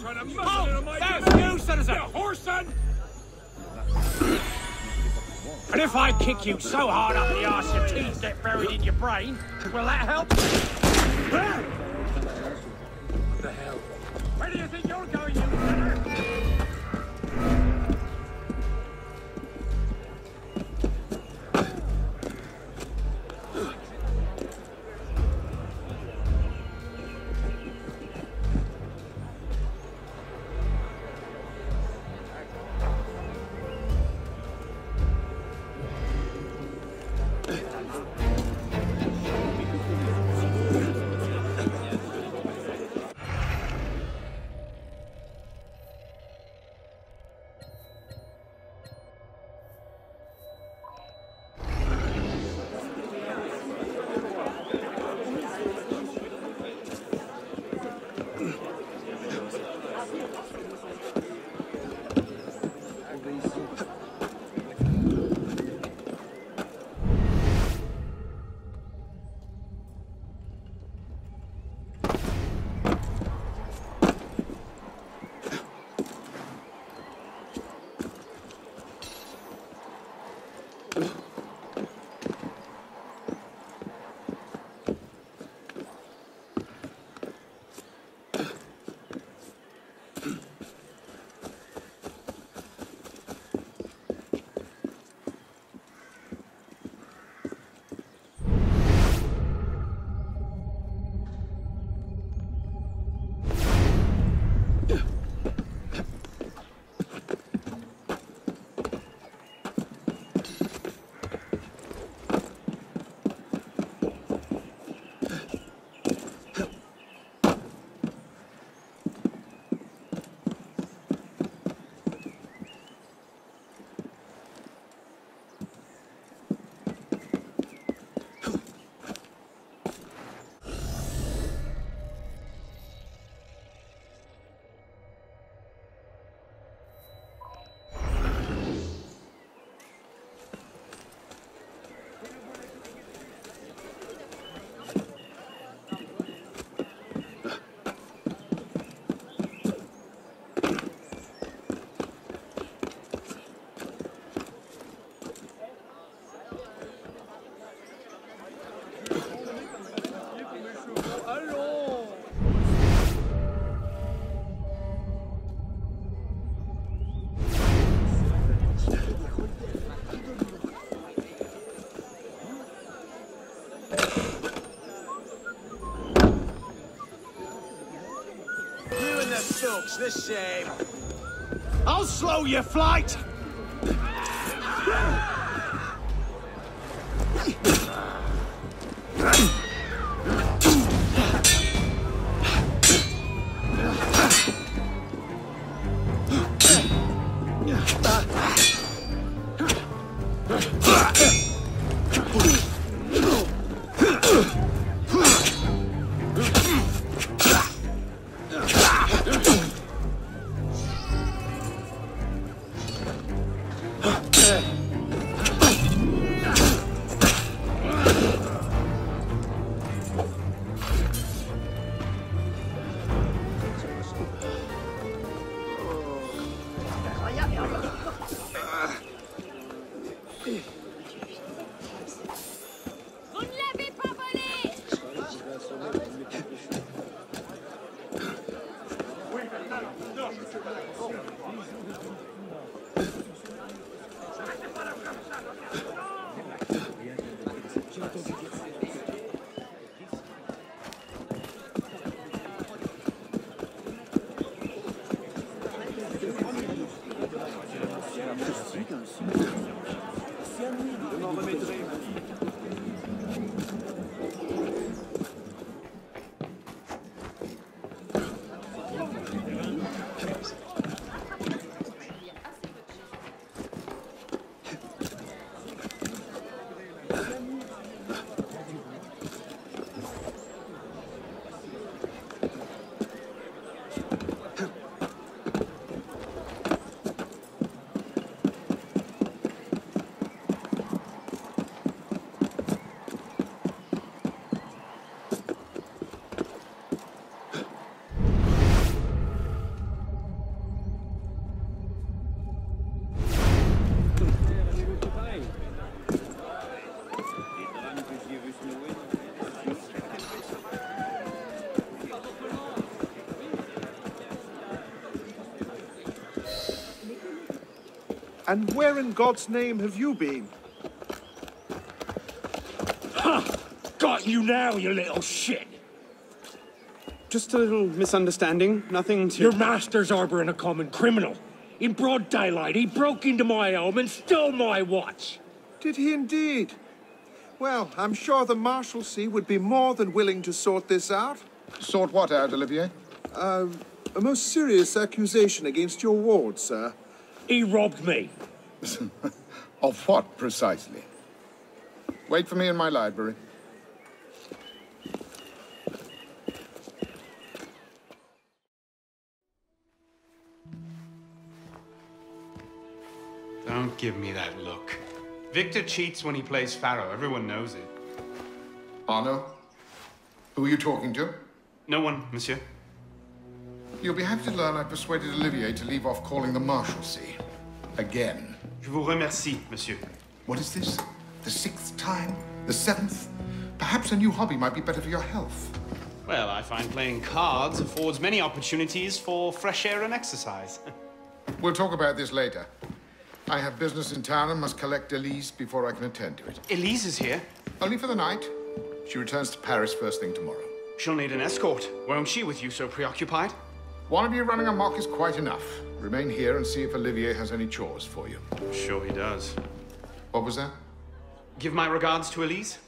trying to muzzle Oh, into my that's you, citizen! You whoreson! And if I kick you so hard up the arse your teeth get buried in your brain, will that help? The silk's the same. I'll slow your flight. Vous And where in God's name have you been? Ha! Got you now, you little shit! Just a little misunderstanding. Nothing to. Your master's harboring a common criminal. In broad daylight, he broke into my home and stole my watch. Did he indeed? Well, I'm sure the Maréchaussée would be more than willing to sort this out. Sort what out, Olivier? Uh, a most serious accusation against your ward, sir. He robbed me. Of what, precisely? Wait for me in my library. Don't give me that look. Victor cheats when he plays Pharaoh. Everyone knows it. Arno? Who are you talking to? No one, monsieur. You'll be happy to learn I persuaded Olivier to leave off calling the Maréchaussée. Again. Je vous remercie, monsieur. What is this? The sixth time? The seventh? Perhaps a new hobby might be better for your health. Well, I find playing cards affords many opportunities for fresh air and exercise. We'll talk about this later. I have business in town and must collect Elise before I can attend to it. Elise is here. Only for the night. She returns to Paris first thing tomorrow. She'll need an escort. Won't she with you so preoccupied? One of you running amok is quite enough. Remain here and see if Olivier has any chores for you. Sure he does. What was that? Give my regards to Elise.